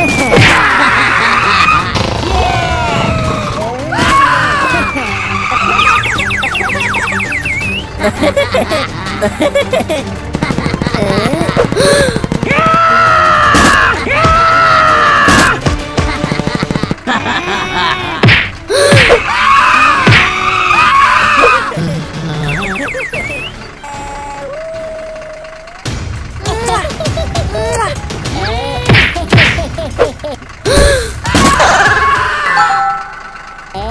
Ha ha ha ha!